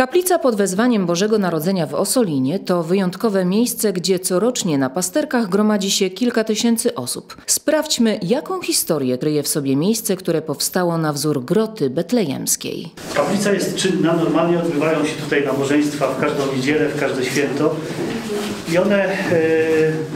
Kaplica pod wezwaniem Bożego Narodzenia w Osolinie to wyjątkowe miejsce, gdzie corocznie na pasterkach gromadzi się kilka tysięcy osób. Sprawdźmy, jaką historię kryje w sobie miejsce, które powstało na wzór groty betlejemskiej. Kaplica jest czynna, normalnie odbywają się tutaj nabożeństwa w każdą niedzielę, w każde święto. I one e,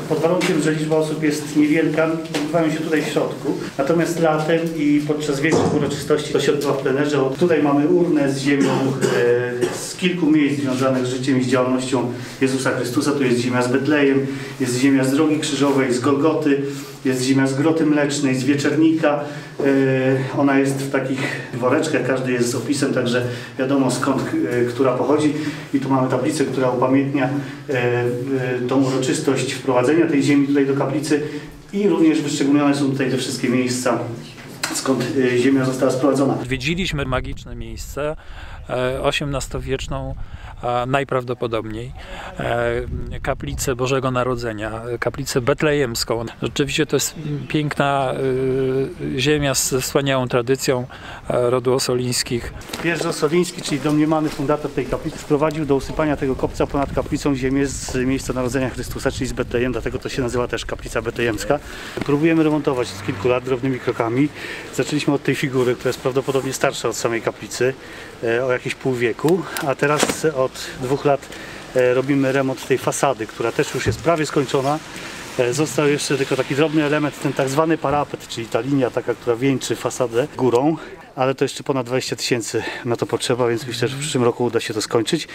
pod warunkiem, że liczba osób jest niewielka, odbywają się tutaj w środku. Natomiast latem i podczas większych uroczystości to się odbywa w plenerze. Tutaj mamy urnę z ziemią e, z kilku miejsc związanych z życiem i z działalnością Jezusa Chrystusa. Tu jest ziemia z Betlejem, jest ziemia z Drogi Krzyżowej, z Golgoty, jest ziemia z Groty Mlecznej, z Wieczernika. E, Ona jest w takich woreczkach, każdy jest z opisem, także wiadomo skąd e, która pochodzi. I tu mamy tablicę, która upamiętnia e, e, tą uroczystość wprowadzenia tej ziemi tutaj do kaplicy i również wyszczególnione są tutaj te wszystkie miejsca, skąd e, ziemia została sprowadzona. Odwiedziliśmy magiczne miejsce, XVIII-wieczną e, najprawdopodobniej e, kaplicę Bożego Narodzenia, kaplicę betlejemską. Rzeczywiście to jest piękna ziemia ze wspaniałą tradycją rodu Osolińskich. Jerzy Osoliński, czyli domniemany fundator tej kaplicy, wprowadził do usypania tego kopca ponad kaplicą ziemię z miejsca narodzenia Chrystusa, czyli z Betlejem, dlatego to się nazywa też kaplica betlejemska. Próbujemy remontować od kilku lat drobnymi krokami. Zaczęliśmy od tej figury, która jest prawdopodobnie starsza od samej kaplicy, e, o jakieś pół wieku, a teraz od dwóch lat e, robimy remont tej fasady, która też już jest prawie skończona. E, Został jeszcze tylko taki drobny element, ten tak zwany parapet, czyli ta linia taka, która wieńczy fasadę górą, ale to jeszcze ponad 20 tysięcy na to potrzeba, więc myślę, że w przyszłym roku uda się to skończyć.